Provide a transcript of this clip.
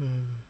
Hmm.